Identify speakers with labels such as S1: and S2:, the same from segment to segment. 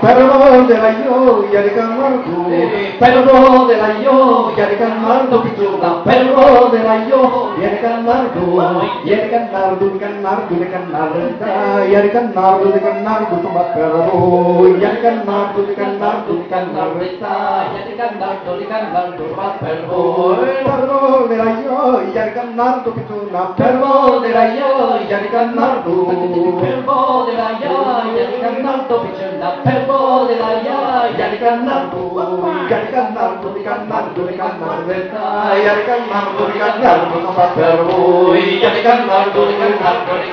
S1: Perdón de la yo y el camargo, perdón
S2: de la yo y el camargo, perdón de la yo y el camargo, y
S1: el camargo, el camargo, el camargo, y el camargo, el camargo, toma perdón, y el camargo, el camargo, el camargo,
S2: y el camargo, el camargo, toma perdón.
S1: Perdón de la yo y el camargo, perdón de la yo el camargo,
S2: Perbo de la ya, y el canardo pichona, perbo de la ya, y el canardo, y el camargo, el camargo, el camargo, y el
S1: camargo, el camargo, toma perdón, y el canardo, el
S2: canardo, el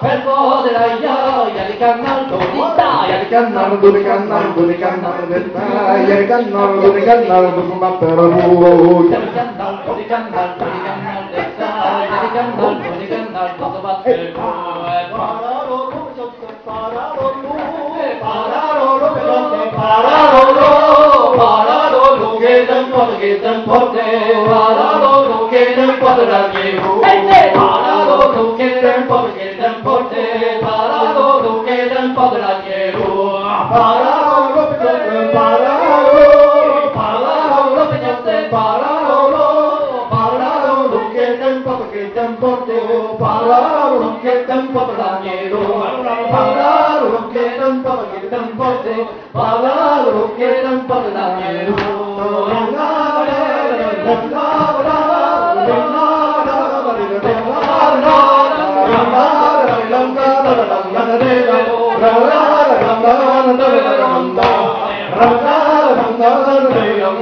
S2: 백보들아여 야리간 날 돌린다. 야리간 어. 날 돌리간 날 돌리간 날 됐다. 야리간 날 돌리간 날 무슨
S1: 맛대로 야리간
S2: 날 돌리간 날 돌리간 날 됐다. 야리간 날 돌리간 날 무슨 맛대로 바라로로
S1: 접속 바라로로. 바라로로. 그런데 바라로로.
S2: 바라로로 계정 퍼드 계정 퍼드 바라로로 계정 퍼드라니 바라로로 계정 퍼드 계정 Bye.